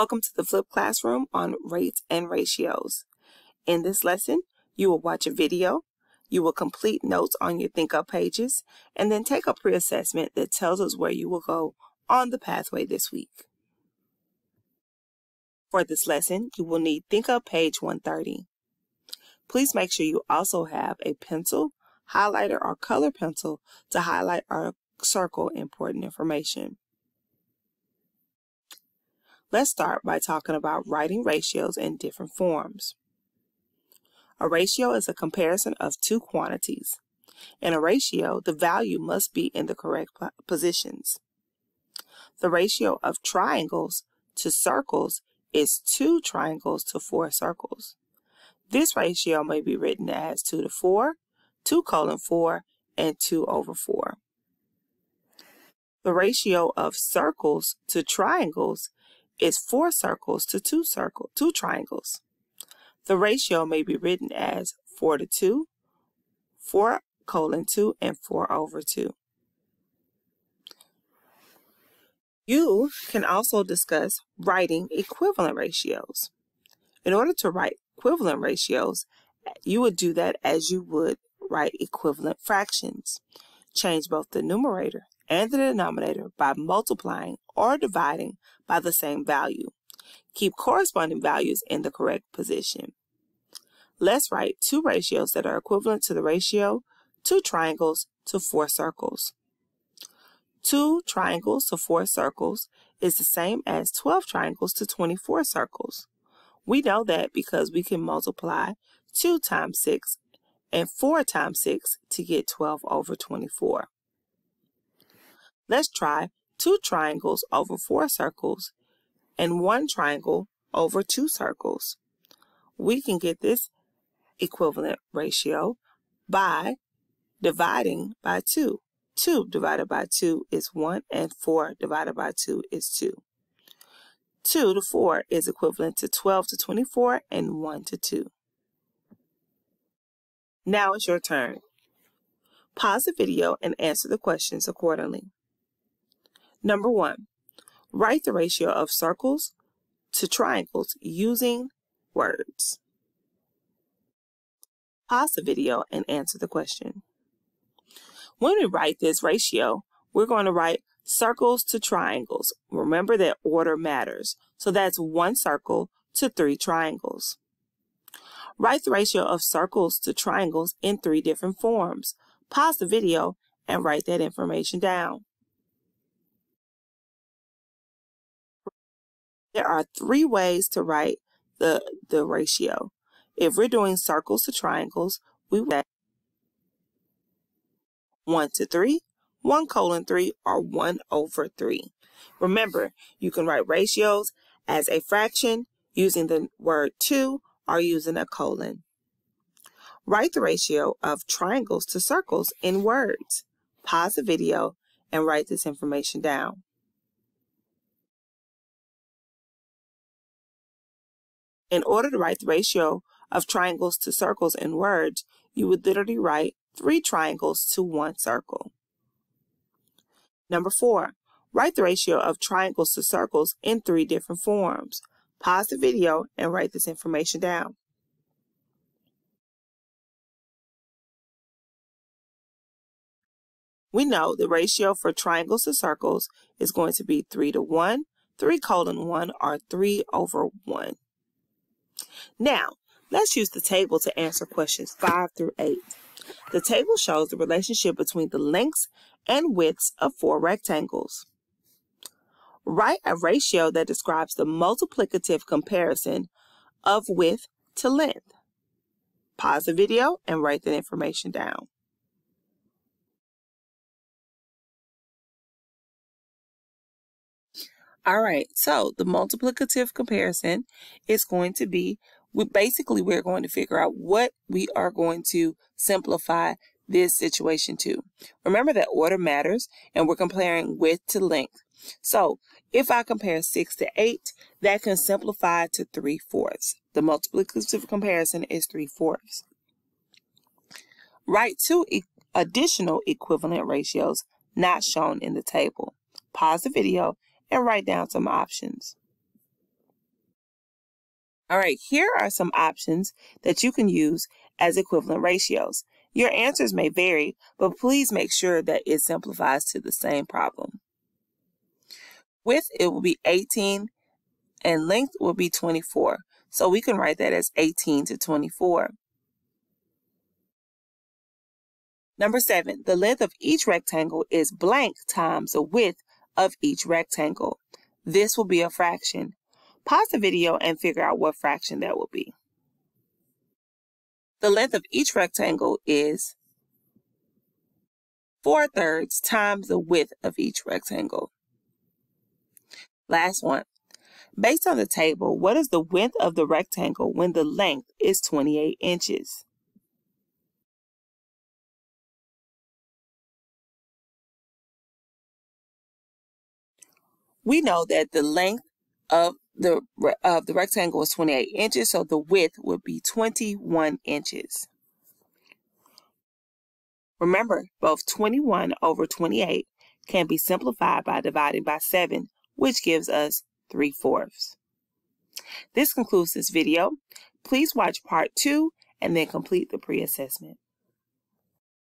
Welcome to the Flip Classroom on rates and ratios. In this lesson, you will watch a video, you will complete notes on your Think Up pages, and then take a pre-assessment that tells us where you will go on the pathway this week. For this lesson, you will need Think Up page 130. Please make sure you also have a pencil, highlighter, or color pencil to highlight or circle important information. Let's start by talking about writing ratios in different forms. A ratio is a comparison of two quantities. In a ratio, the value must be in the correct positions. The ratio of triangles to circles is 2 triangles to 4 circles. This ratio may be written as 2 to 4, 2 colon 4, and 2 over 4. The ratio of circles to triangles is four circles to two circle, two triangles. The ratio may be written as 4 to 2, 4 colon 2, and 4 over 2. You can also discuss writing equivalent ratios. In order to write equivalent ratios, you would do that as you would write equivalent fractions. Change both the numerator and the denominator by multiplying or dividing by the same value. Keep corresponding values in the correct position. Let's write two ratios that are equivalent to the ratio two triangles to four circles. Two triangles to four circles is the same as 12 triangles to 24 circles. We know that because we can multiply 2 times 6 and 4 times 6 to get 12 over 24. Let's try two triangles over four circles and one triangle over two circles. We can get this equivalent ratio by dividing by 2. 2 divided by 2 is 1 and 4 divided by 2 is 2. 2 to 4 is equivalent to 12 to 24 and 1 to 2. Now it's your turn. Pause the video and answer the questions accordingly. Number one, write the ratio of circles to triangles using words. Pause the video and answer the question. When we write this ratio, we're going to write circles to triangles. Remember that order matters. So that's one circle to three triangles. Write the ratio of circles to triangles in three different forms. Pause the video and write that information down. There are three ways to write the, the ratio. If we're doing circles to triangles, we will 1 to 3, 1 colon 3, or 1 over 3. Remember, you can write ratios as a fraction using the word to or using a colon. Write the ratio of triangles to circles in words. Pause the video and write this information down. In order to write the ratio of triangles to circles in words, you would literally write three triangles to one circle. Number four, write the ratio of triangles to circles in three different forms. Pause the video and write this information down. We know the ratio for triangles to circles is going to be 3 to 1, 3 colon 1, or 3 over 1. Now, let's use the table to answer questions 5 through 8. The table shows the relationship between the lengths and widths of four rectangles. Write a ratio that describes the multiplicative comparison of width to length. Pause the video and write that information down. All right, so the multiplicative comparison is going to be, we basically we're going to figure out what we are going to simplify this situation to. Remember that order matters and we're comparing width to length. So if I compare 6 to 8, that can simplify to 3 fourths. The multiplicative comparison is 3 fourths. Write two e additional equivalent ratios not shown in the table. Pause the video and write down some options. All right, here are some options that you can use as equivalent ratios. Your answers may vary, but please make sure that it simplifies to the same problem. Width, it will be 18, and length will be 24. So we can write that as 18 to 24. Number seven, the length of each rectangle is blank times the width of each rectangle. This will be a fraction. Pause the video and figure out what fraction that will be. The length of each rectangle is 4 thirds times the width of each rectangle. Last one. Based on the table, what is the width of the rectangle when the length is 28 inches? We know that the length of the of the rectangle is 28 inches, so the width would be 21 inches. Remember, both 21 over 28 can be simplified by dividing by 7, which gives us 3 fourths. This concludes this video. Please watch part 2 and then complete the pre-assessment.